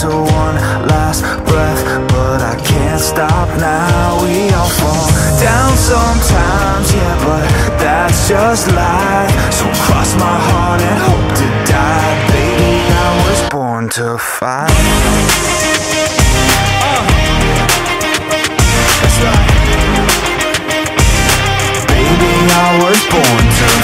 to one last breath, but I can't stop now. We all fall down sometimes, yeah, but that's just life. So cross my heart and hope to die. Baby, I was born to fight. Uh. That's right. Baby, I was born to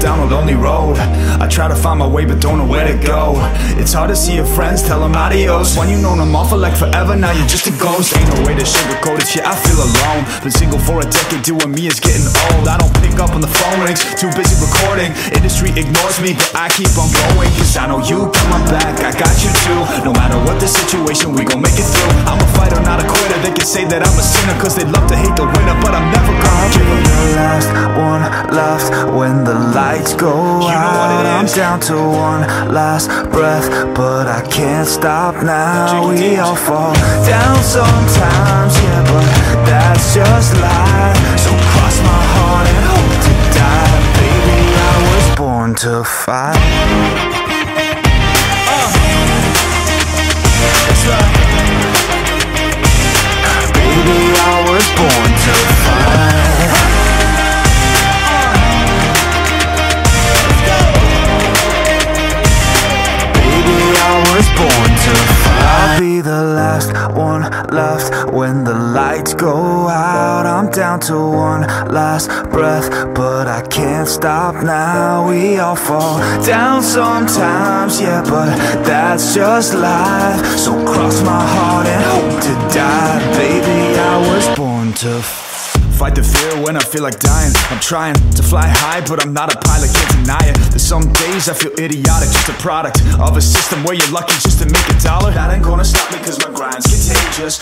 down a lonely road. I try to find my way but don't know where to go. It's hard to see your friends, tell them adios. When you known them all for like forever, now you're just a ghost. Ain't no way to sugarcoat it, shit, I feel alone. Been single for a decade, doing me is getting old. I don't pick up on the phone rings, too busy recording. Industry ignores me, but I keep on going. Cause I know you got my back, I got you too. No matter what the situation, we gon' make it through. I'm a fighter, not a quitter. They can say that I'm a sinner Cause they love to hate the winner But I'm never gonna give up. The last one left When the lights go out. I'm down to one last breath But I can't stop now. We all fall down sometimes Yeah, but that's just life. So cross my heart and hope to die. Baby, I was born to fight. Baby, I was born lights go out. I'm down to one last breath, but I can't stop now. We all fall down sometimes, yeah, but that's just life. So cross my heart and hope to die. Baby, I was born to Fight the fear when I feel like dying I'm trying to fly high, but I'm not a pilot, can't deny it There's some days I feel idiotic, just a product Of a system where you're lucky just to make a dollar That ain't gonna stop me cause my grind's contagious